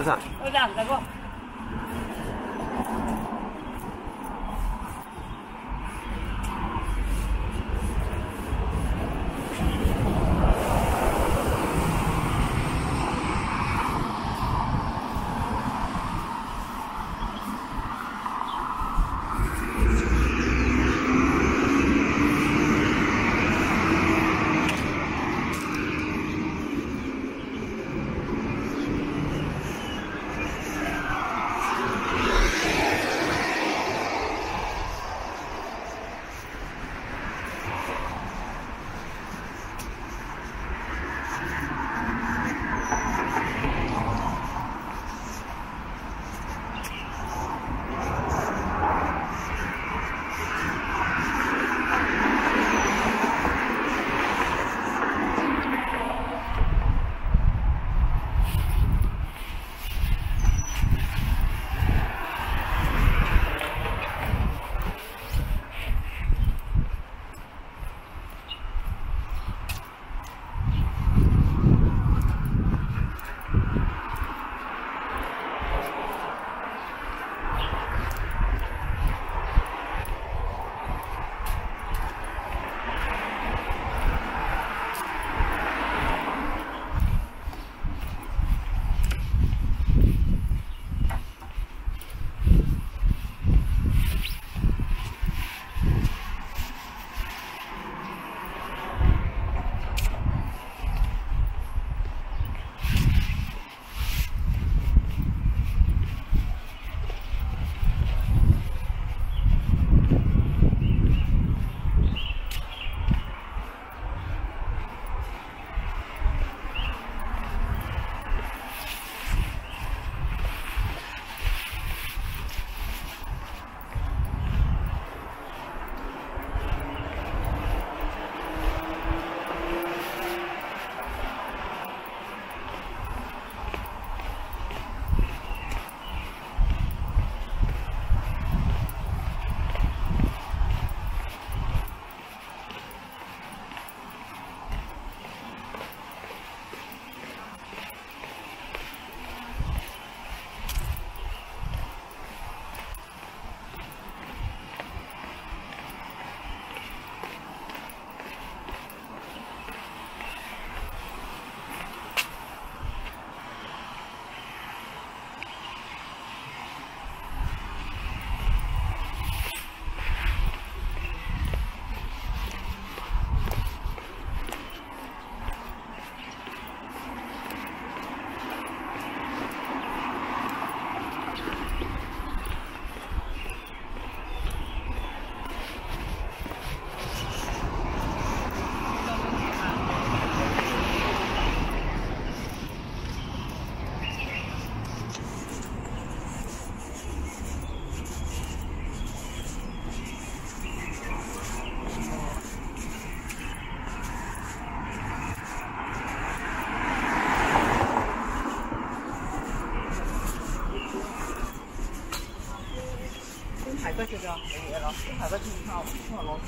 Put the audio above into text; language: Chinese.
刘畅，刘畅，再过。海哥这边没了，海哥这边看，看老师。